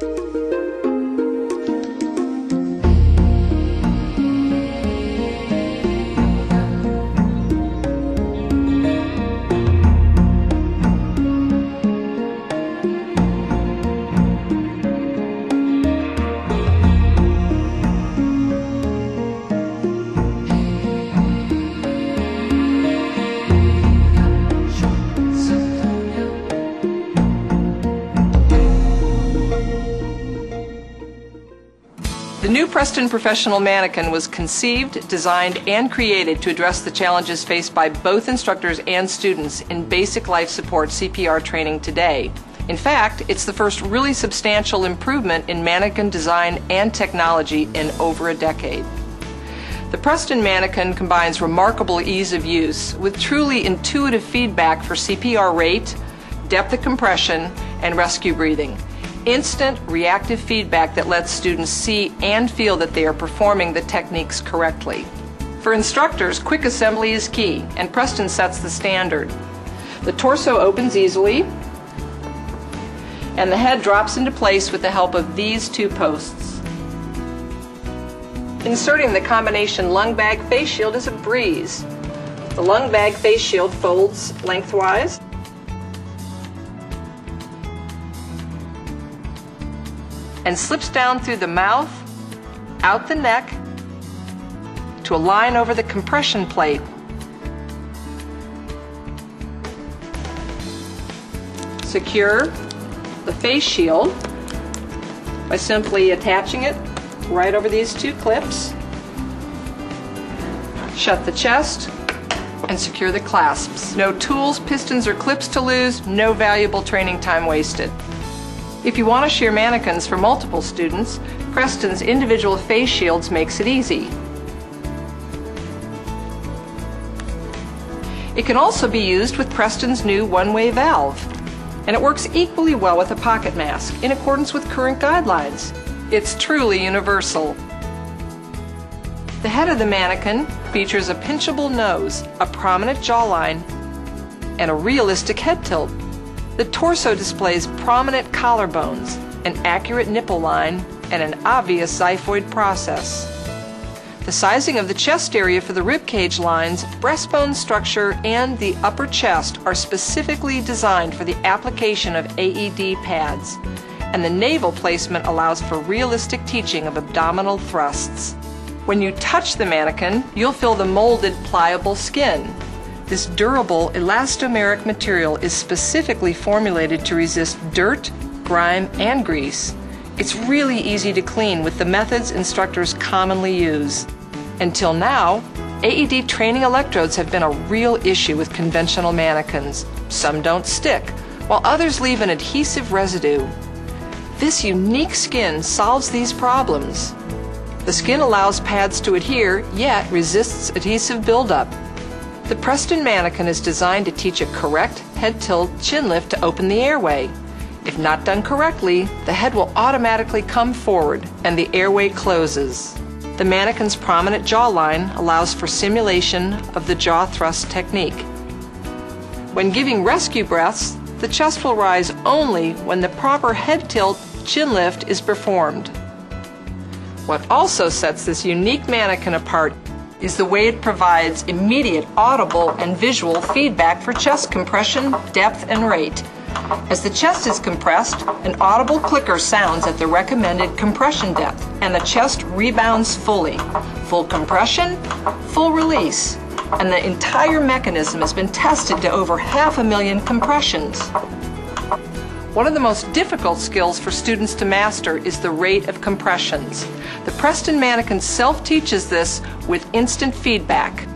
The new Prestan Professional Mannequin was conceived, designed, and created to address the challenges faced by both instructors and students in basic life support CPR training today. In fact, it's the first really substantial improvement in mannequin design and technology in over a decade. The Prestan Mannequin combines remarkable ease of use with truly intuitive feedback for CPR rate, depth of compression, and rescue breathing instant reactive feedback that lets students see and feel that they are performing the techniques correctly. For instructors, quick assembly is key, and Prestan sets the standard. The torso opens easily, and the head drops into place with the help of these two posts. Inserting the combination lung bag face shield is a breeze. The lung bag face shield folds lengthwise and slips down through the mouth, out the neck, to a line over the compression plate. Secure the face shield by simply attaching it right over these two clips. Shut the chest and secure the clasps. No tools, pistons, or clips to lose, no valuable training time wasted. If you want to share mannequins for multiple students, Prestan's individual face shields makes it easy. It can also be used with Prestan's new one-way valve, and it works equally well with a pocket mask in accordance with current guidelines. It's truly universal. The head of the mannequin features a pinchable nose, a prominent jawline, and a realistic head tilt. The torso displays prominent collarbones, an accurate nipple line, and an obvious xiphoid process. The sizing of the chest area for the ribcage lines, breastbone structure, and the upper chest are specifically designed for the application of AED pads, and the navel placement allows for realistic teaching of abdominal thrusts. When you touch the mannequin, you'll feel the molded, pliable skin, this durable elastomeric material is specifically formulated to resist dirt, grime, and grease. It's really easy to clean with the methods instructors commonly use. Until now, AED training electrodes have been a real issue with conventional mannequins. Some don't stick, while others leave an adhesive residue. This unique skin solves these problems. The skin allows pads to adhere, yet resists adhesive buildup. The Prestan mannequin is designed to teach a correct head tilt chin lift to open the airway. If not done correctly, the head will automatically come forward and the airway closes. The mannequin's prominent jawline allows for simulation of the jaw thrust technique. When giving rescue breaths, the chest will rise only when the proper head tilt chin lift is performed. What also sets this unique mannequin apart is the way it provides immediate audible and visual feedback for chest compression, depth, and rate. As the chest is compressed, an audible clicker sounds at the recommended compression depth, and the chest rebounds fully. Full compression, full release, and the entire mechanism has been tested to over half a million compressions. One of the most difficult skills for students to master is the rate of compressions. The Prestan Mannequin self-teaches this with instant feedback.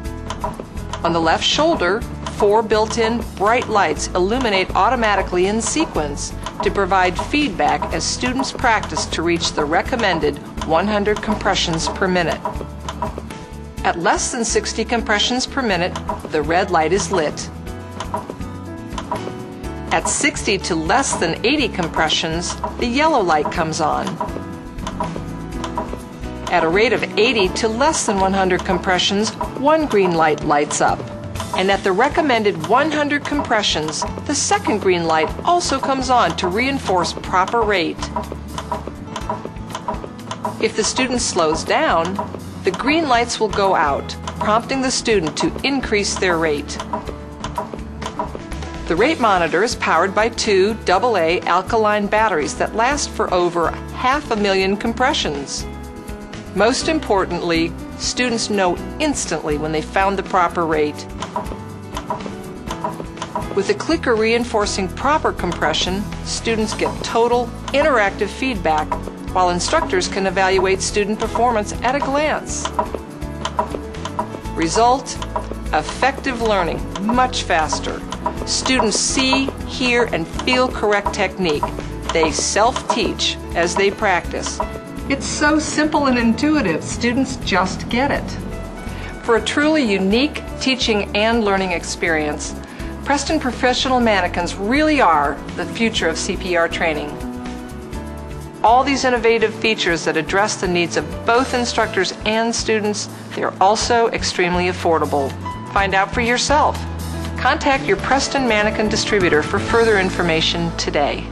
On the left shoulder, four built-in bright lights illuminate automatically in sequence to provide feedback as students practice to reach the recommended 100 compressions per minute. At less than 60 compressions per minute, the red light is lit. At 60 to less than 80 compressions, the yellow light comes on. At a rate of 80 to less than 100 compressions, one green light lights up. And at the recommended 100 compressions, the second green light also comes on to reinforce proper rate. If the student slows down, the green lights will go out, prompting the student to increase their rate. The rate monitor is powered by two AA alkaline batteries that last for over half a million compressions. Most importantly, students know instantly when they found the proper rate. With the clicker reinforcing proper compression, students get total, interactive feedback, while instructors can evaluate student performance at a glance. Result effective learning much faster. Students see, hear, and feel correct technique. They self teach as they practice. It's so simple and intuitive, students just get it. For a truly unique teaching and learning experience, Prestan Professional Mannequins really are the future of CPR training. All these innovative features that address the needs of both instructors and students, they are also extremely affordable. Find out for yourself. Contact your Prestan Mannequin distributor for further information today.